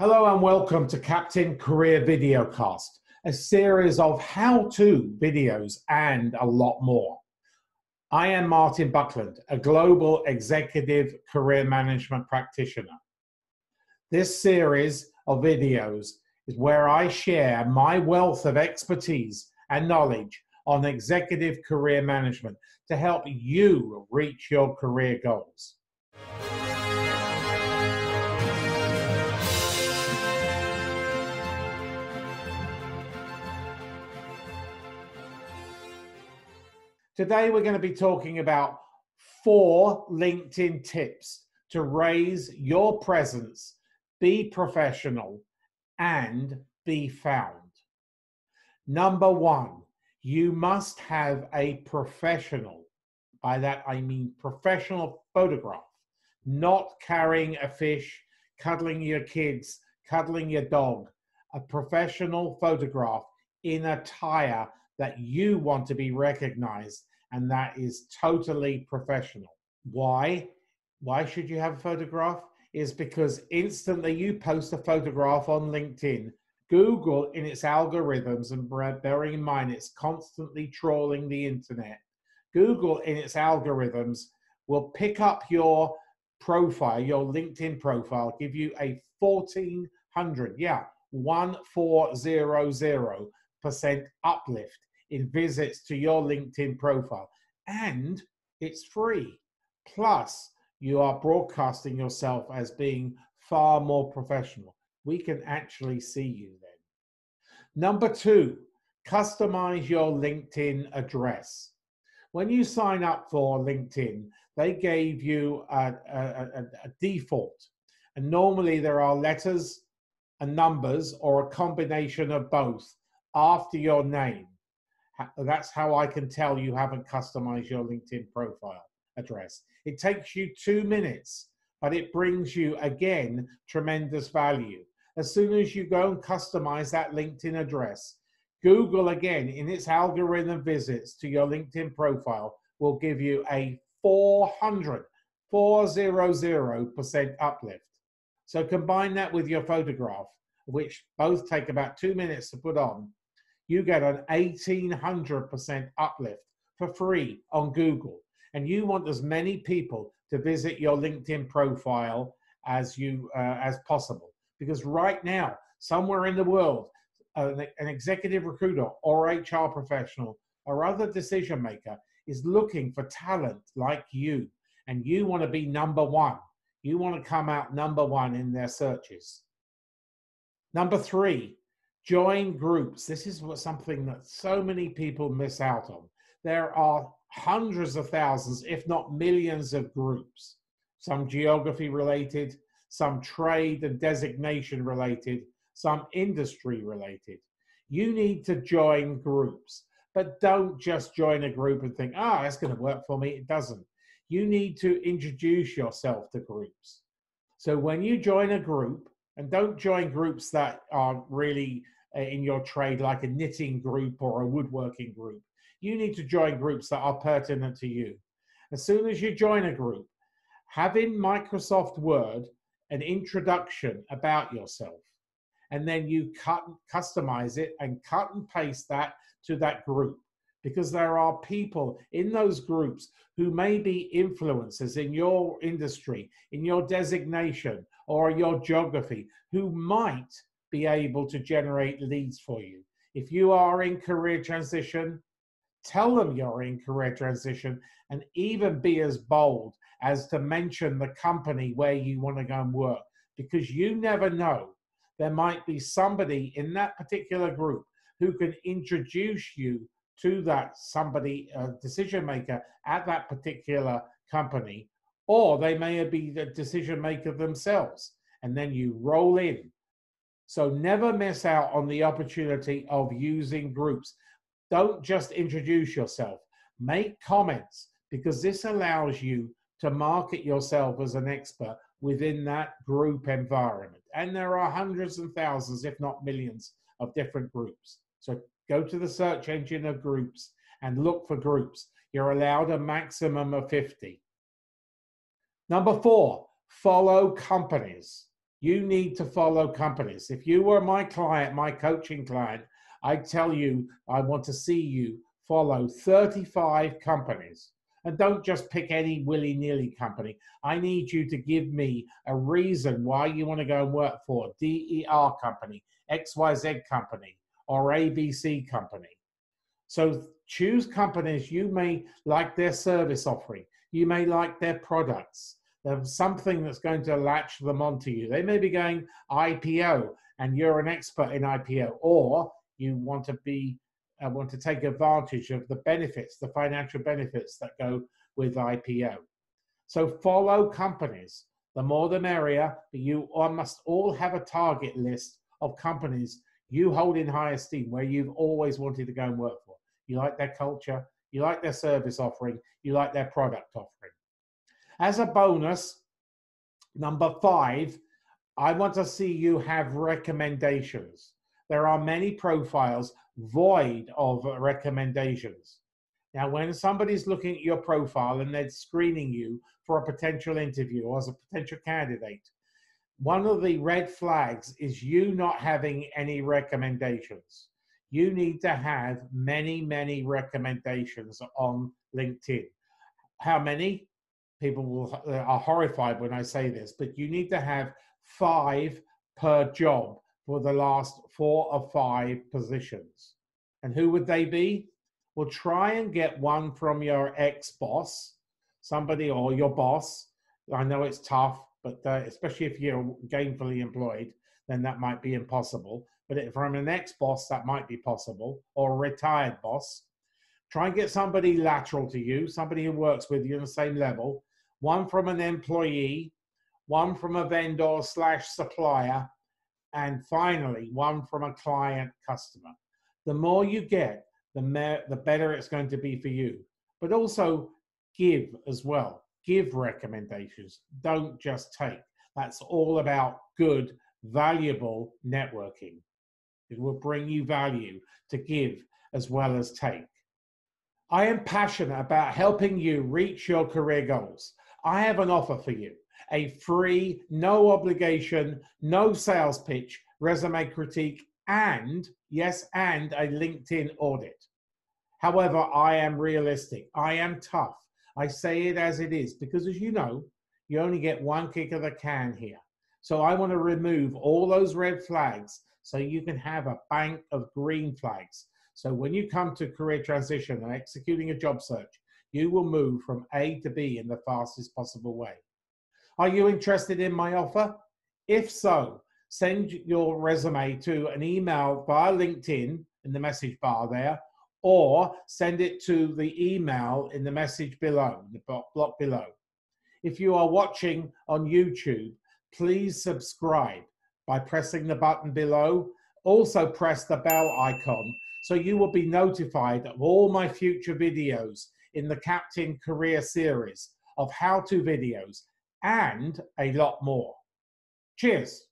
Hello and welcome to Captain Career Videocast, a series of how to videos and a lot more. I am Martin Buckland, a global executive career management practitioner. This series of videos is where I share my wealth of expertise and knowledge on executive career management to help you reach your career goals. Today, we're going to be talking about four LinkedIn tips to raise your presence, be professional, and be found. Number one, you must have a professional, by that I mean professional photograph, not carrying a fish, cuddling your kids, cuddling your dog, a professional photograph in attire that you want to be recognized and that is totally professional. Why? Why should you have a photograph? Is because instantly you post a photograph on LinkedIn, Google in its algorithms, and bearing in mind it's constantly trawling the internet, Google in its algorithms will pick up your profile, your LinkedIn profile, give you a 1400, yeah, 1400% uplift in visits to your LinkedIn profile. And it's free. Plus, you are broadcasting yourself as being far more professional. We can actually see you then. Number two, customize your LinkedIn address. When you sign up for LinkedIn, they gave you a, a, a, a default. And normally there are letters and numbers or a combination of both after your name. That's how I can tell you haven't customized your LinkedIn profile address. It takes you two minutes, but it brings you, again, tremendous value. As soon as you go and customize that LinkedIn address, Google, again, in its algorithm visits to your LinkedIn profile, will give you a 400, 400% uplift. So combine that with your photograph, which both take about two minutes to put on, you get an 1800% uplift for free on Google. And you want as many people to visit your LinkedIn profile as you uh, as possible. Because right now, somewhere in the world, an, an executive recruiter or HR professional or other decision maker is looking for talent like you, and you want to be number one. You want to come out number one in their searches. Number three, join groups. This is what something that so many people miss out on. There are hundreds of thousands, if not millions, of groups, some geography related, some trade and designation related, some industry related. You need to join groups, but don't just join a group and think, ah, oh, that's going to work for me. It doesn't. You need to introduce yourself to groups. So when you join a group, and don't join groups that are really Uh, in your trade, like a knitting group or a woodworking group. You need to join groups that are pertinent to you. As soon as you join a group, have in Microsoft Word an introduction about yourself. And then you cut, customize it and cut and paste that to that group because there are people in those groups who may be influencers in your industry, in your designation, or your geography, who might be able to generate leads for you. If you are in career transition, tell them you're in career transition and even be as bold as to mention the company where you want to go and work because you never know. There might be somebody in that particular group who can introduce you to that somebody, a decision maker at that particular company, or they may be the decision maker themselves. And then you roll in so never miss out on the opportunity of using groups. Don't just introduce yourself, make comments because this allows you to market yourself as an expert within that group environment. And there are hundreds and thousands, if not millions, of different groups. So go to the search engine of groups and look for groups. You're allowed a maximum of 50. Number four, follow companies. You need to follow companies. If you were my client, my coaching client, I'd tell you I want to see you follow 35 companies. And don't just pick any willy nilly company. I need you to give me a reason why you want to go and work for DER company, XYZ company, or ABC company. So choose companies you may like their service offering, you may like their products. There's something that's going to latch them onto you. They may be going IPO and you're an expert in IPO, or you want to be uh, want to take advantage of the benefits, the financial benefits that go with IPO. So follow companies. The more the merrier, but you must all have a target list of companies you hold in high esteem where you've always wanted to go and work for. You like their culture, you like their service offering, you like their product offering. As a bonus, number five, I want to see you have recommendations. There are many profiles void of recommendations. Now, when somebody's looking at your profile and they're screening you for a potential interview or as a potential candidate, one of the red flags is you not having any recommendations. You need to have many, many recommendations on LinkedIn. How many? People will, are horrified when I say this, but you need to have five per job for the last four or five positions. And who would they be? Well, try and get one from your ex boss, somebody or your boss. I know it's tough, but uh, especially if you're gainfully employed, then that might be impossible. But if from an ex boss, that might be possible, or a retired boss. Try and get somebody lateral to you, somebody who works with you on the same level, one from an employee, one from a vendor slash supplier, and finally, one from a client customer. The more you get, the, the better it's going to be for you. But also give as well. Give recommendations. Don't just take. That's all about good, valuable networking. It will bring you value to give as well as take. I am passionate about helping you reach your career goals. I have an offer for you a free, no obligation, no sales pitch resume critique and, yes, and a LinkedIn audit. However, I am realistic. I am tough. I say it as it is because, as you know, you only get one kick of the can here. So I want to remove all those red flags so you can have a bank of green flags. So when you come to career transition and executing a job search, you will move from A to B in the fastest possible way. Are you interested in my offer? If so, send your resume to an email via LinkedIn in the message bar there, or send it to the email in the message below, the block below. If you are watching on YouTube, please subscribe by pressing the button below. Also, press the bell icon so you will be notified of all my future videos in the Captain Career series of how to videos and a lot more. Cheers.